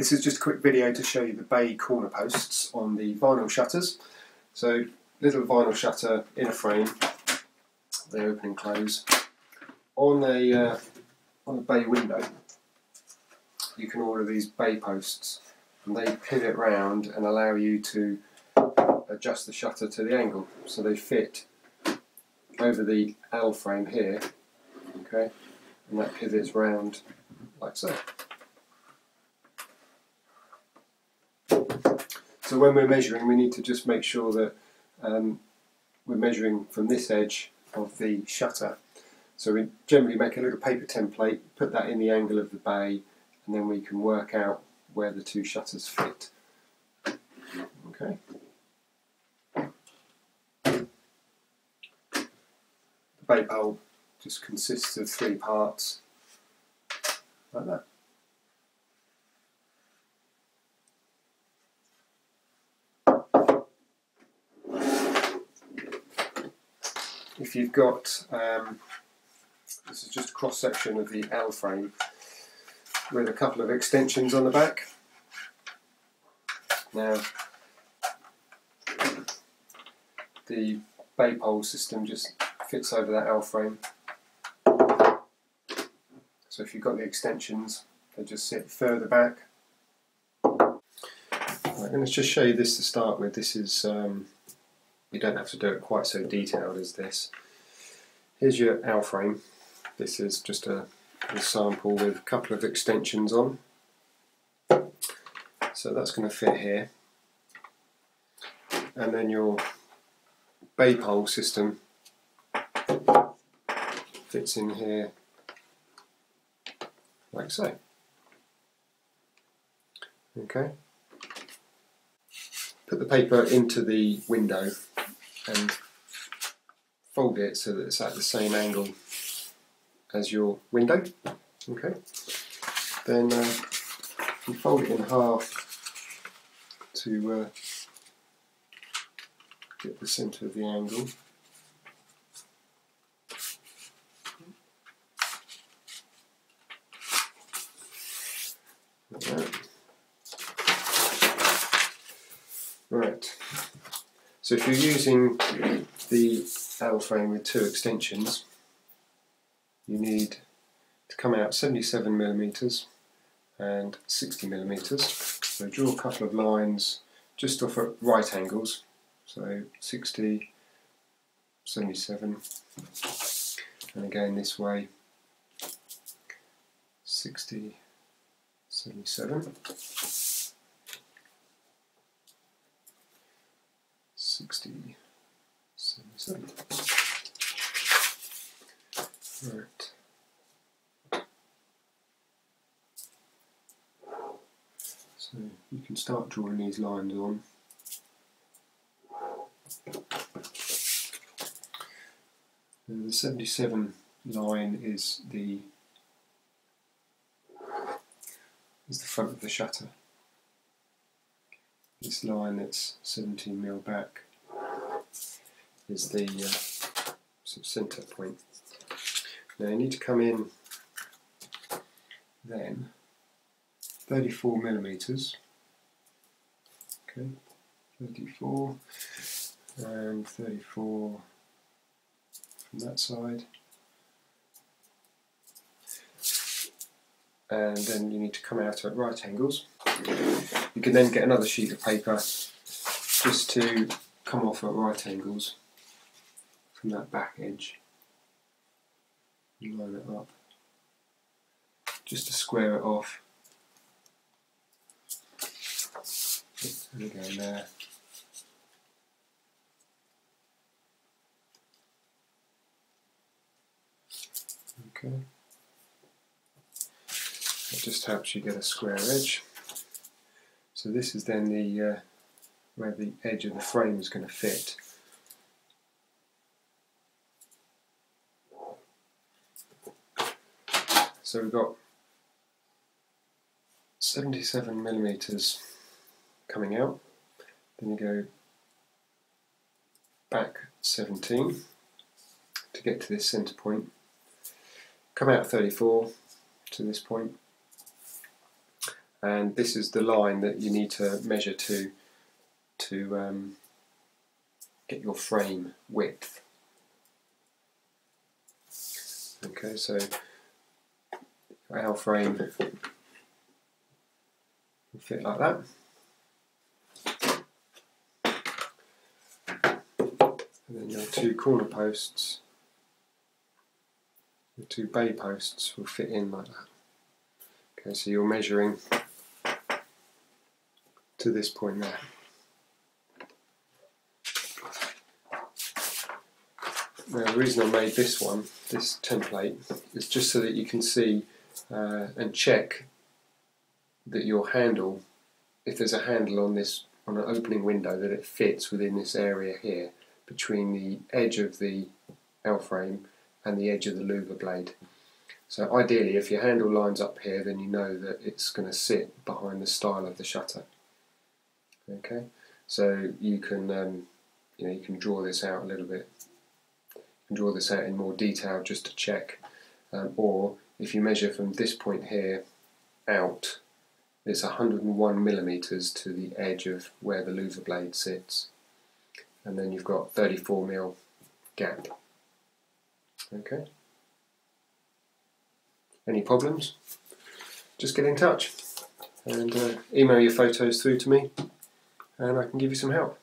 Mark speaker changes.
Speaker 1: This is just a quick video to show you the bay corner posts on the vinyl shutters. So little vinyl shutter in a frame, they open and close. On a uh, on a bay window, you can order these bay posts, and they pivot round and allow you to adjust the shutter to the angle, so they fit over the L frame here, okay, and that pivots round like so. So when we're measuring, we need to just make sure that um, we're measuring from this edge of the shutter. So we generally make a little paper template, put that in the angle of the bay, and then we can work out where the two shutters fit. Okay. The bay pole just consists of three parts, like that. If you've got um, this is just a cross section of the L frame with a couple of extensions on the back. Now the bay pole system just fits over that L frame. So if you've got the extensions, they just sit further back. Right, to just show you this to start with. This is um, you don't have to do it quite so detailed as this. Here's your L frame. This is just a, a sample with a couple of extensions on. So that's going to fit here. And then your bay pole system fits in here like so. Okay. Put the paper into the window and fold it so that it's at the same angle as your window. Okay. Then uh, you fold it in half to uh, get the centre of the angle. Right. So if you're using the L frame with two extensions, you need to come out 77 millimeters and 60 millimeters. So draw a couple of lines just off at right angles. So 60, 77, and again this way 60, 77. 60, 77. Right. So you can start drawing these lines on. The 77 line is the is the front of the shutter. This line that's 17 mil back is the uh, sort of centre point. Now you need to come in then 34 millimeters. Okay, 34 and 34 from that side. And then you need to come out at right angles. You can then get another sheet of paper just to come off at right angles from that back edge. line it up just to square it off. There we go there. Okay. It just helps you get a square edge. So this is then the uh, where the edge of the frame is going to fit. So we've got 77 millimeters coming out, then you go back 17 to get to this center point, come out 34 to this point. and this is the line that you need to measure to to um, get your frame width. Okay, so our frame will fit like that. And then your two corner posts, the two bay posts will fit in like that. Okay, so you're measuring to this point there. Now the reason I made this one, this template, is just so that you can see uh, and check that your handle, if there's a handle on this on an opening window, that it fits within this area here between the edge of the L frame and the edge of the louver blade. So ideally, if your handle lines up here, then you know that it's going to sit behind the stile of the shutter. Okay, so you can um, you know you can draw this out a little bit. You can draw this out in more detail just to check, um, or if you measure from this point here out, it's 101 millimeters to the edge of where the louver blade sits, and then you've got 34 mil gap. Okay. Any problems? Just get in touch and uh, email your photos through to me and I can give you some help.